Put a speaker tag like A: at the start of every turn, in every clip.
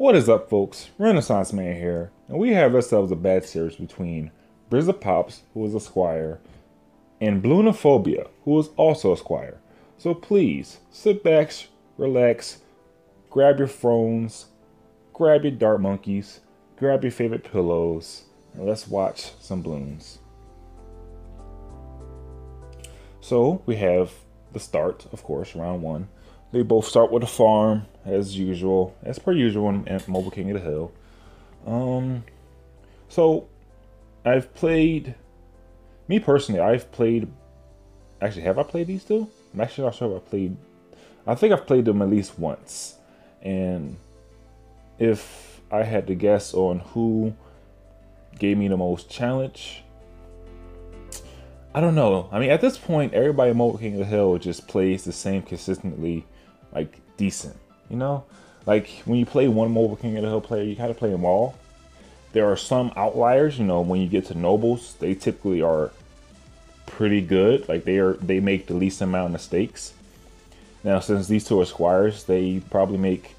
A: What is up, folks? Renaissance Man here, and we have ourselves a bad series between BrizzaPoppz, who is a squire, and Bloonophobia, who is also a squire. So please sit back, relax, grab your phones, grab your dart monkeys, grab your favorite pillows, and let's watch some bloons. So we have the start, of course, round one. They both start with a farm, as usual, as per usual in Mobile King of the Hill. Um, so I've played, me personally, I've played. Actually, have I played these two? I'm actually not sure if I played. I think I've played them at least once, and if I had to guess on who gave me the most challenge, I don't know. I mean, at this point, everybody in Mobile King of the Hill just plays the same consistently, like decent. You know, like when you play one Mobile King of the Hill player, you of play them all. There are some outliers. You know, when you get to nobles, they typically are pretty good. Like they are, they make the least amount of mistakes. Now, since these two are squires, they probably make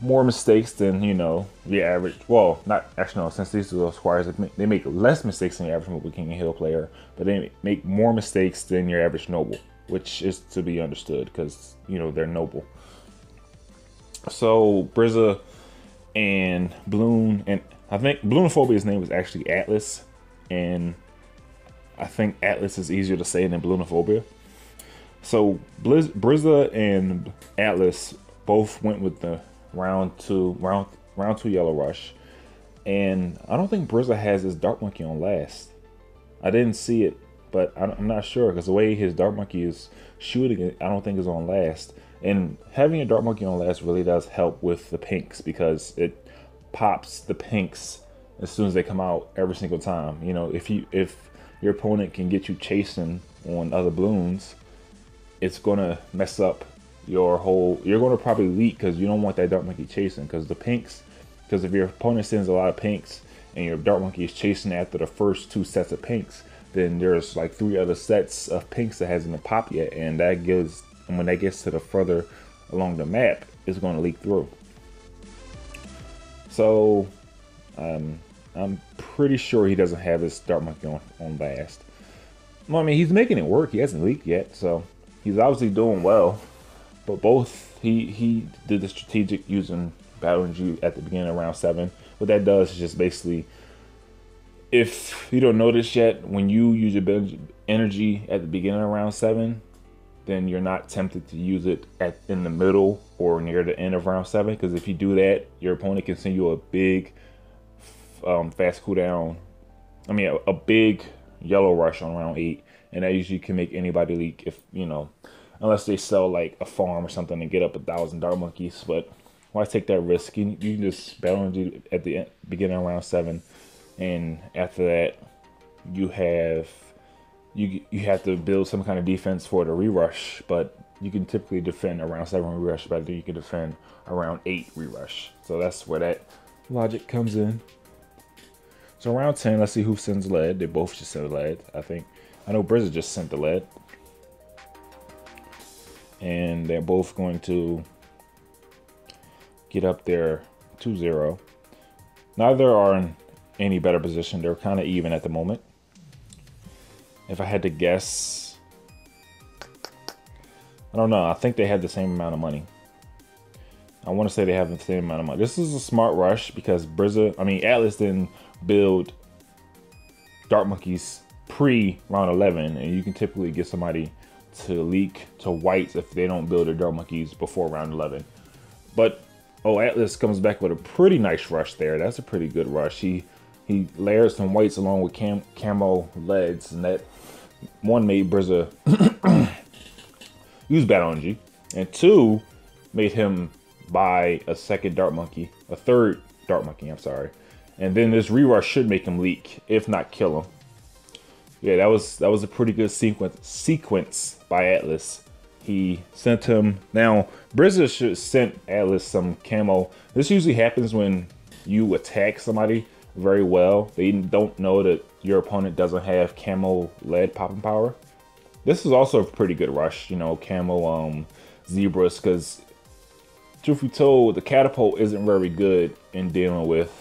A: more mistakes than you know the average. Well, not actually no. Since these two are squires, they make less mistakes than the average Mobile King of Hill player, but they make more mistakes than your average noble, which is to be understood because you know they're noble. So Brizza and Bloon and I think Bloonophobia's name was actually Atlas, and I think Atlas is easier to say than Bloonophobia. So Blizz, Brizza and Atlas both went with the round two, round round two Yellow Rush, and I don't think Brizza has his Dart Monkey on last. I didn't see it, but I'm not sure because the way his Dart Monkey is shooting it, I don't think is on last. And having a Dart Monkey on last really does help with the pinks because it pops the pinks as soon as they come out every single time. You know, if you if your opponent can get you chasing on other balloons, it's gonna mess up your whole. You're gonna probably leak because you don't want that Dart Monkey chasing because the pinks. Because if your opponent sends a lot of pinks and your Dart Monkey is chasing after the first two sets of pinks, then there's like three other sets of pinks that hasn't popped yet, and that gives. And when that gets to the further along the map, it's going to leak through. So, um, I'm pretty sure he doesn't have his Dart Monkey on, on last. Well, I mean, he's making it work. He hasn't leaked yet, so he's obviously doing well. But both, he he did the strategic using Battle Energy at the beginning of round seven. What that does is just basically, if you don't notice yet, when you use your energy at the beginning of round seven, then you're not tempted to use it at in the middle or near the end of round seven. Because if you do that, your opponent can send you a big um, fast cooldown. I mean, a, a, big yellow rush on round eight, and that usually can make anybody leak if you know, unless they sell like a farm or something and get up a thousand dart monkeys. But why take that risk? You, you can just battle at the end, beginning of round seven, and after that, you have you you have to build some kind of defense for the rerush, but you can typically defend around seven rerush better than you can defend around eight rerush. So that's where that logic comes in. So around 10, let's see who sends lead. They both just sent lead, I think. I know Brizza just sent the lead. And they're both going to get up there 2-0. Neither are any better position. They're kind of even at the moment. If I had to guess, I don't know. I think they had the same amount of money. I want to say they have the same amount of money. This is a smart rush because Brizza, I mean, Atlas didn't build Dart Monkeys pre round 11, and you can typically get somebody to leak to whites if they don't build their Dart Monkeys before round 11. But, oh, Atlas comes back with a pretty nice rush there. That's a pretty good rush. He he layers some whites along with cam camo leads, and that one made Brizza use Battle Energy, and two made him buy a second Dart Monkey, a third Dart Monkey, I'm sorry. And then this rerush should make him leak, if not kill him. Yeah, that was that was a pretty good sequence sequence by Atlas. He sent him now Brizza should sent Atlas some camo. This usually happens when you attack somebody very well. They don't know that your opponent doesn't have camo lead popping power. This is also a pretty good rush, you know, camo um, zebras, because truth be told, the catapult isn't very good in dealing with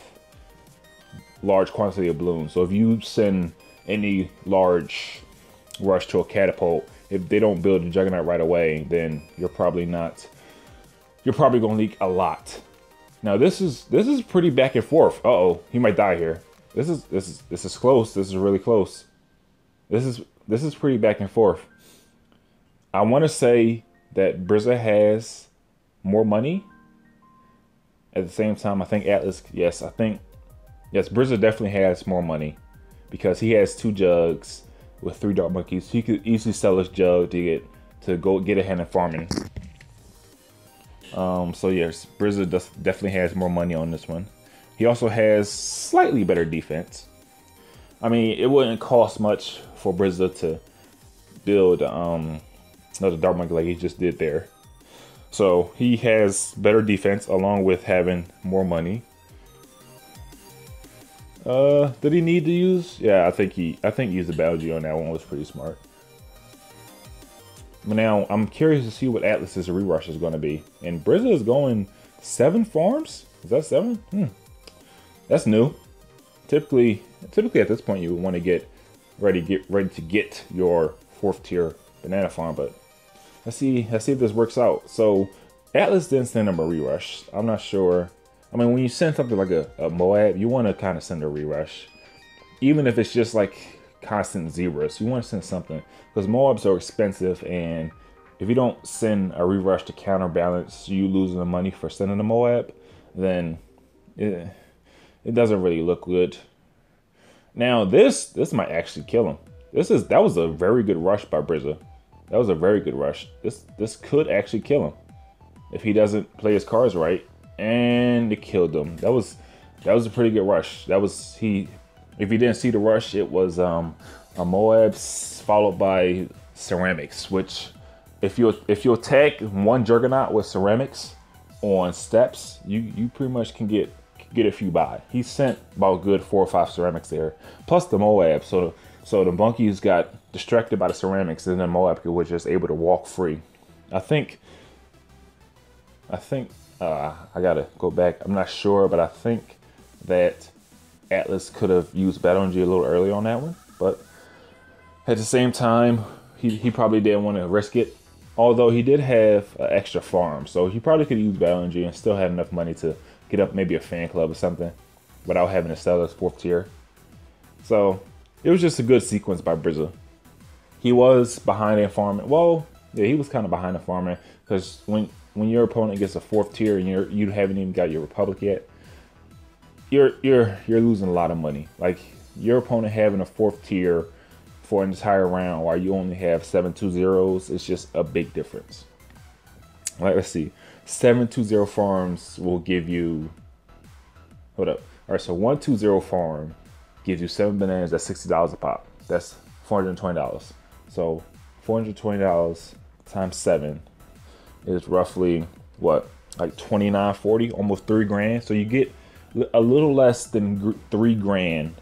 A: large quantity of balloons. So if you send any large rush to a catapult, if they don't build a juggernaut right away, then you're probably not. You're probably gonna leak a lot. Now this is this is pretty back and forth. Uh oh, he might die here. This is this is this is close. This is really close. This is this is pretty back and forth. I want to say that Brizza has more money. At the same time, I think Atlas. Yes, I think yes, Brizza definitely has more money because he has two jugs with three dart monkeys. He could easily sell his jug to get to go get ahead in farming. Um, so yes, Brizza does, definitely has more money on this one. He also has slightly better defense. I mean, it wouldn't cost much for Brizza to build um, another Dart Monkey like he just did there. So he has better defense along with having more money. Uh, did he need to use? Yeah, I think he. I think use the Balgi on that one was pretty smart. Now I'm curious to see what Atlas's rerush is going to be. And Brizza is going seven farms. Is that seven? Hmm. That's new. Typically, typically at this point you would want to get ready, get ready to get your fourth tier banana farm. But let's see. Let's see if this works out. So Atlas didn't send him a rerush. I'm not sure I mean, when you send something like a, a Moab, you want to kind of send a rerush. Even if it's just like constant zeros, you want to send something. Because Moabs are expensive, and if you don't send a rerush to counterbalance you losing the money for sending a Moab, then it, it doesn't really look good. Now, this this might actually kill him. This is that was a very good rush by Brizza. That was a very good rush. This this could actually kill him if he doesn't play his cards right and it killed him. That was that was a pretty good rush. That was he. If you didn't see the rush, it was um, a Moabs followed by ceramics. Which, if you if you attack one Juggernaut with ceramics on steps, you you pretty much can get get a few by. He sent about good four or five ceramics there, plus the Moab. So so the monkeys got distracted by the ceramics, and then Moab was just able to walk free. I think. I think uh, I gotta go back. I'm not sure, but I think that Atlas could have used Battle Energy a little earlier on that one. But at the same time, he, he probably didn't want to risk it. Although he did have an extra farm, so he probably could use Battle Energy and still had enough money to get up maybe a fan club or something without having to sell his fourth tier. So it was just a good sequence by Brizza. He was behind in farming. Well, yeah, he was kind of behind in farming because when when your opponent gets a fourth tier and you're you haven't even got your republic yet, you're you're you're losing a lot of money. Like your opponent having a fourth tier for an entire round while you only have seven two zeros, it's just a big difference. Like let's see. Seven two zero farms will give you hold up. Alright, so one two zero farm gives you seven bananas, that's sixty dollars a pop. That's four hundred and twenty dollars. So four hundred twenty dollars times seven is roughly what like 29 40 almost three grand so you get a little less than three grand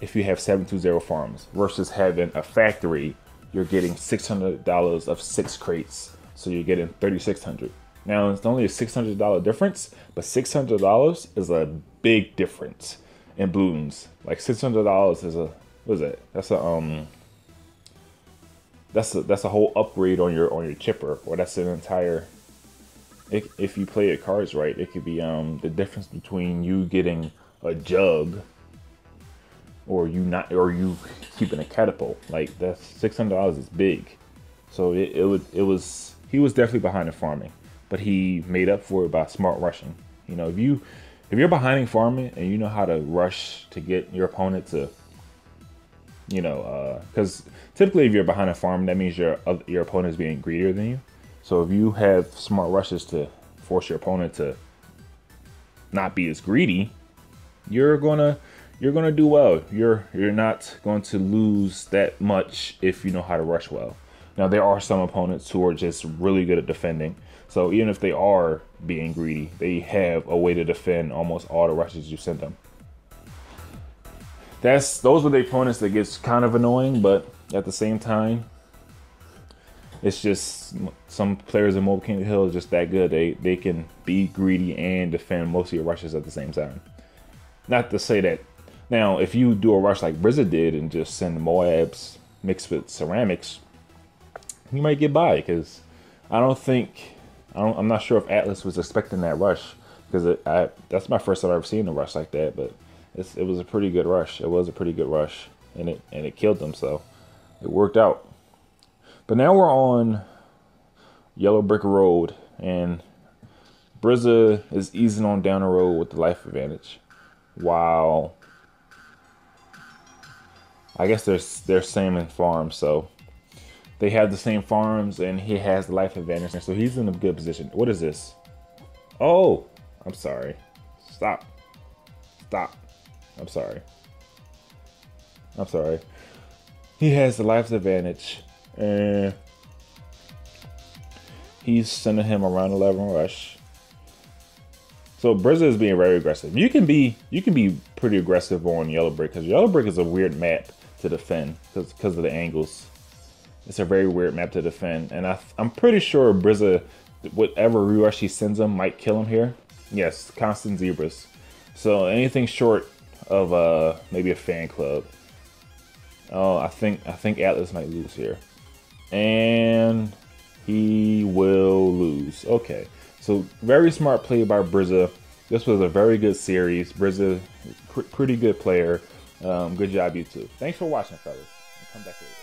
A: if you have 720 farms versus having a factory you're getting $600 of six crates. So you're getting 3600 now it's only a $600 difference but $600 is a big difference in balloons. Like $600 is a what is that? That's a um that's a that's a whole upgrade on your on your chipper, or that's an entire. It, if you play your cards right, it could be um the difference between you getting a jug, or you not, or you keeping a catapult. Like that's six hundred dollars is big, so it, it would it was he was definitely behind in farming, but he made up for it by smart rushing. You know, if you if you're behind in farming and you know how to rush to get your opponent to you know, because uh, typically if you're behind a farm, that means your your opponent is being greedier than you. So if you have smart rushes to force your opponent to not be as greedy, you're gonna you're gonna do well. You're you're not going to lose that much if you know how to rush well. Now there are some opponents who are just really good at defending. So even if they are being greedy, they have a way to defend almost all the rushes you send them that's those are the opponents that gets kind of annoying, but at the same time, It's just some players in Mobile King Hill are just that good. They they can be greedy and defend most of your rushes at the same time. Not to say that now if you do a rush like Brizza did and just send Moabs mixed with ceramics, you might get by because I don't think I don't, I'm not sure if Atlas was expecting that rush because I that's my first time ever seeing a rush like that. But it was a pretty good rush. It was a pretty good rush, and it and it killed them. So it worked out. But now we're on Yellow Brick Road, and Brizza is easing on down the road with the life advantage. While I guess they're they're same in farms, so they have the same farms, and he has the life advantage, so he's in a good position. What is this? Oh, I'm sorry. Stop. Stop. I'm sorry. I'm sorry. He has the life advantage, and he's sending him around 11 rush. So Brizza is being very aggressive. You can be you can be pretty aggressive on Yellow Brick because Yellow Brick is a weird map to defend because of the angles. It's a very weird map to defend, and I I'm pretty sure Brizza, whatever rush he sends him, might kill him here. Yes, constant zebras. So anything short of uh maybe a fan club. Oh, I think I think Atlas might lose here, and he will lose. Okay, so very smart play by Brizza. This was a very good series. Brizza, pr pretty good player. Um, good job, you too. Thanks for watching, fellas. I'll come back later.